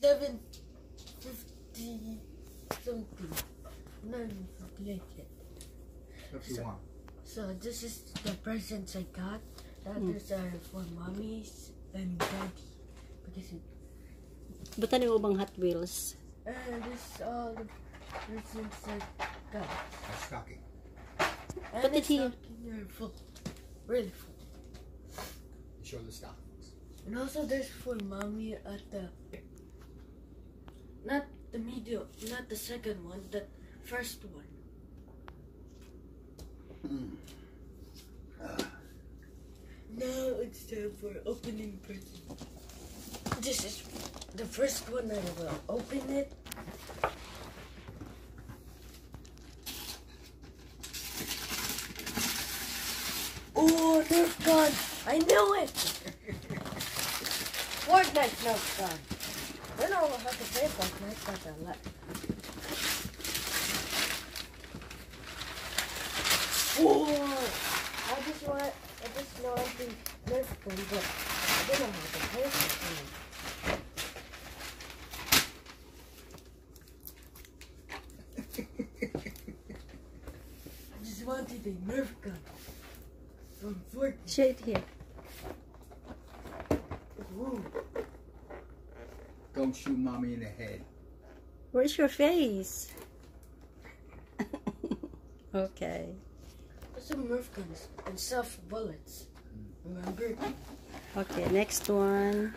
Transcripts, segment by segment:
seven fifty something. Not even fifty eight yet. Fifty-one. So this is the presents I got. The hmm. others are for mommies and daddy. Because it, Buta ni ubang Hot Wheels. and this is all the presents I got. A stocking. And Put it it's here. stocking are full. Really full. Show the stockings. And also there's for mommy at the not the medium not the second one, the first one. Hmm. Ah. Now it's time for opening present. This is the first one I will open it. Oh, Nerf gun! I knew it! Fortnite Nerf gun. I don't know how to play Fortnite, but I like. Oh, I just want, I just know I think Nerf gun, but I don't know how to play Fortnite. I just wanted a Nerf gun from Fortnite. Show it here. Ooh. Don't shoot mommy in the head. Where's your face? okay. Some Nerf guns and self bullets. Remember? Okay, next one.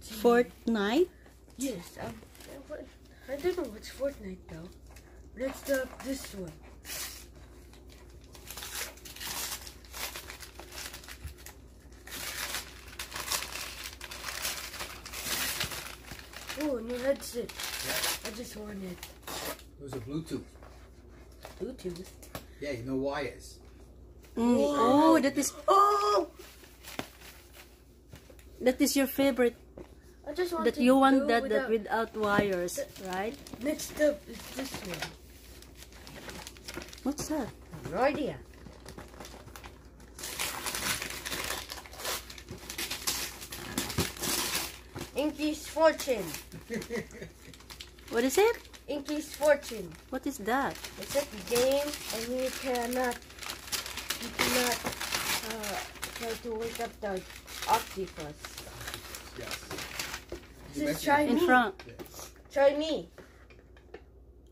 Fort. Fortnite. Yes. Um, uh, I don't know what's Fortnite though. Next up, this one. Oh, new headset. Yeah. I just wanted It was a Bluetooth. Bluetooth. Yeah, you know wires. Mm, Wow. Oh, that is Oh! that is your favorite. I just wanted That you want blue that that without- without wires, right? Next up is this one. What's that? No idea. Inky's Fortune. What is it? Inky's Fortune. What is that? It's a game and you cannot you cannot uh, try to wake up the octopus. yes. Just You mentioned try. In me. front. Try me.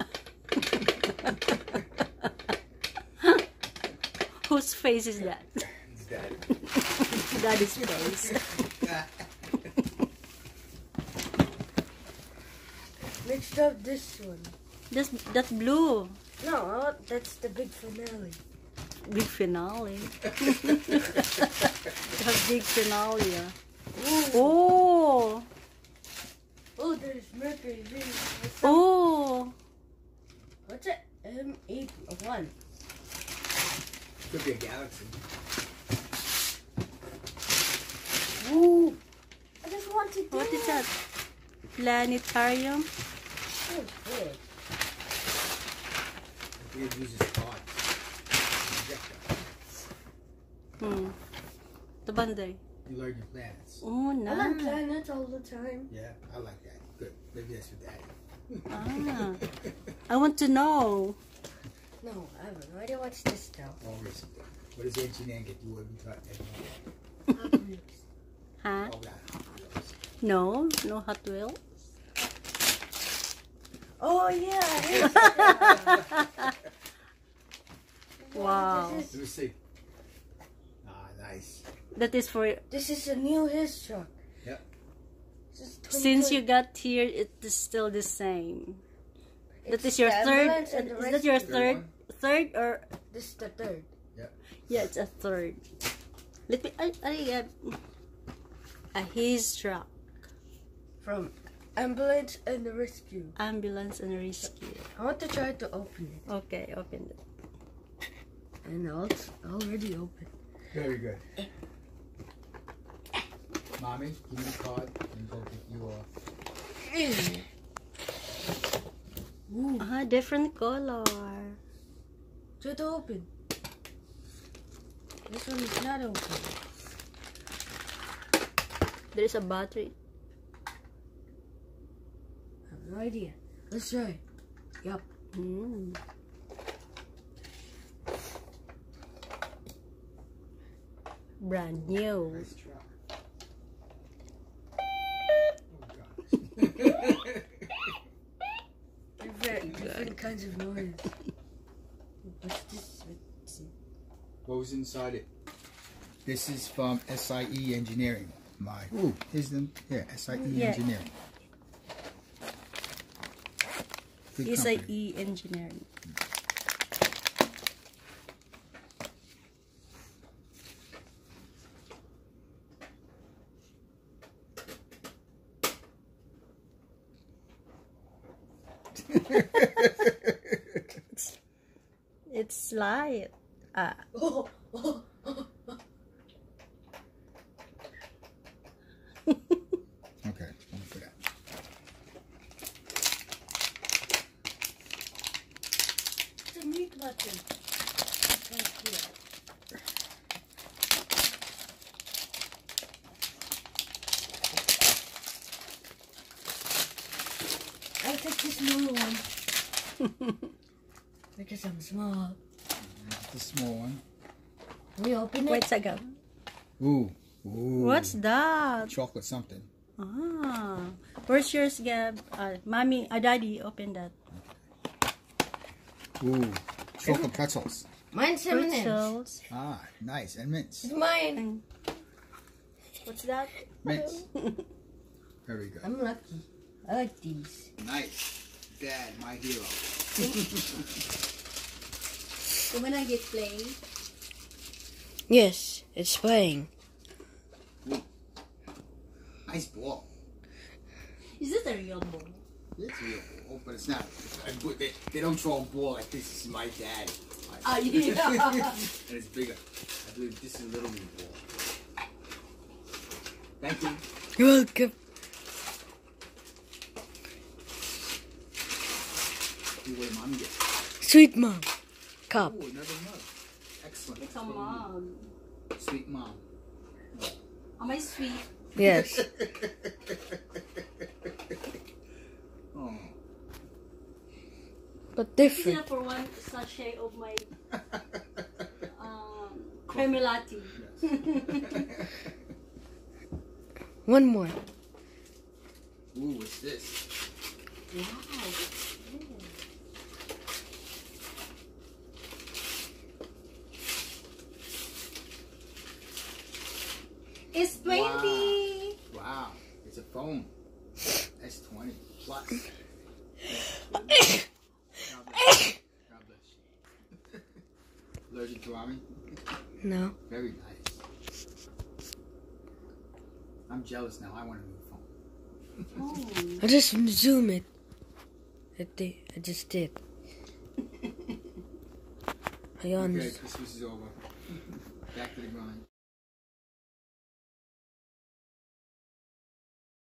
Whose face is that? It's dead. Daddy's face. Next this one. That's that's blue. No, that's the big finale. Big finale. Have big finale. ah. Ooh. Oh, Oh, there's Mercury. Oh. What's it? M81. Could be a galaxy. Ooh. I just wanted What is that? Planetarium. Oh, big. It uses cards. Hmm. The banday. You learn your planets. Oh, no. I like planets all the time. Yeah, I like that. Good. Maybe that's your daddy. Ah, I want to know. No, I have no idea what's this though. Always. What does engineering get you every time? Hot Wheels. Huh? Oh, No, no Hot Wheels. Oh yeah. here's. Wow. This Let me see. Ah, nice. That is for this is a new his truck. Yep. Since you got here, it is still the same. That It's is your third. ambulance and the Is that your third? one? Third or This is the third. yeah, it's a third. Let me. I, I uh, a his truck, From ambulance and rescue. ambulance and rescue. I want to try to open it. Okay, open it. And now it's already open. Very good. Mommy, give me the card and go pick you off. Ooh. Ah, different color. Try to open. This one is not open. There is a battery. No idea. Let's try. Yup. Mm. Brand new. Nice truck. Oh, gosh. Different, different kinds of noise. What's this? What's what was inside it? This is from SIE Engineering. My, ooh, here's them. Yeah, SIE Yeah. Engineering. Good It's company. like E engineering. It's light. Ah, Oh, oh, oh. Okay, one for that. It's a mute button. It's right here. I'll take the small one. because I'm small. The small one. We open it. wait a second. Ooh, ooh. What's that? Chocolate something. Ah, where's yours, Gab? Uh, mommy, uh, daddy, open that. Ooh, chocolate pretzels. Mine's M&M's. Pretzels. Ah, nice. And mints. It's mine. What's that? Mints. Very good. I'm lucky. I like these. Nice. Dad, my hero. So when I get playing? Yes, it's playing. Nice ball. is this a real ball? It's real ball, but it's not. I They, they don't throw a ball like this. This is my dad. Ah, yeah. and it's bigger. I believe this is a little league ball. Thank you. You're welcome. See what mommy gets. Sweet mom. Cup. Oh, another mug. Excellent. It's a mom. Sweet mom. Am I sweet? Yes. But This is different. for one sachet of my um, creme latte. One more. Ooh, what's this? Wow. It's 20. Wow, it's a phone. That's 20 plus. To? No. Very nice. I'm jealous now. I want to move home. Oh. I just zoom it. I did. I just did. I Okay, honest. Christmas is over. Back to the grind.